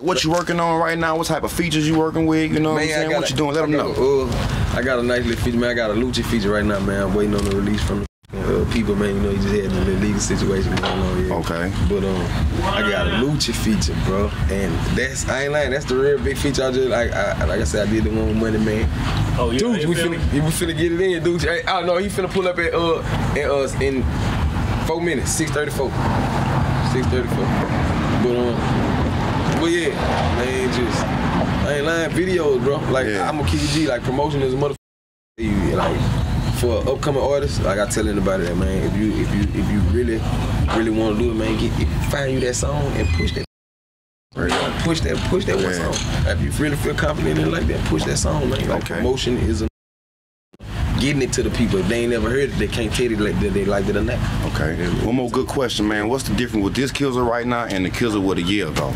what you working on right now? What type of features you working with? You know what I'm saying? What you doing? Let them know. Uh, I got a nice little feature, man. I got a Lucci feature right now, man. I'm waiting on the release from the uh, people, man. You know, you just had the legal situation going on. Yeah. Okay. But um, I got a Lucci feature, bro, and that's I ain't lying. That's the real big feature. I just like I, like I said, I did the one with Money Man. Oh, yeah, dude, you we feel finna, we finna get it in, dude. Hey, I don't know. He finna pull up at uh at us in four minutes, six thirty four, six thirty four. But um, but yeah, man, just I ain't lying. Videos, bro. Like Yeah. I'm a G. Like promotion is a mother. Like for upcoming artists, like I tell anybody that man, if you if you if you really really want to do it, man, get find you that song and push that. Push that, push that one Yeah. song. If you really feel confident in it like that, push that song, man. Like Okay. promotion is a getting it to the people. If they ain't never heard it, they can't tell you like that they liked it or not. Okay. One more good question, man. What's the difference with this Kizzle right now and the Kizzle with a year ago?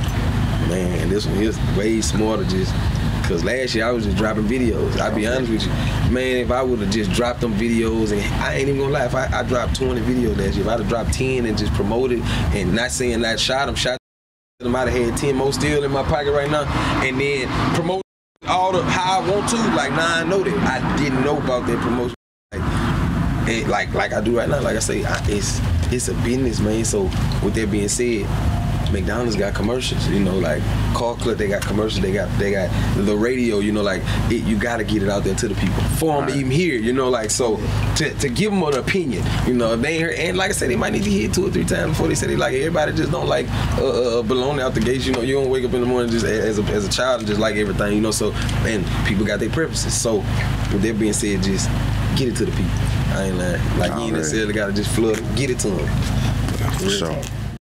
Man, this one is way smarter just Cause last year I was just dropping videos. I'll be honest with you, man. If I would have just dropped them videos, and I ain't even gonna lie, if I, I dropped 20 videos last year, if I'd have dropped 10 and just promoted, and not saying that shot them, shot them, I'd have had 10 more still in my pocket right now, and then promote all the how I want to. Like now I know that I didn't know about that promotion. Like, like like I do right now. Like I say, I, it's it's a business, man. So with that being said, McDonald's got commercials. You know, like Car Club, they got commercials. They got they got the radio. You know, like it, you got to get it out there to the people for them to even hear. You know, like so to, to give them an opinion. You know, if they ain't heard, and like I said, they might need to hear two or three times before they say they like it. Everybody just don't like uh, uh, baloney out the gates. You know, you don't wake up in the morning just as a, as a child and just like everything. You know, so and people got their preferences. So with that being said, just get it to the people. I ain't lying. Like you ain't Alright. necessarily got to just flood. Get it to them. For sure.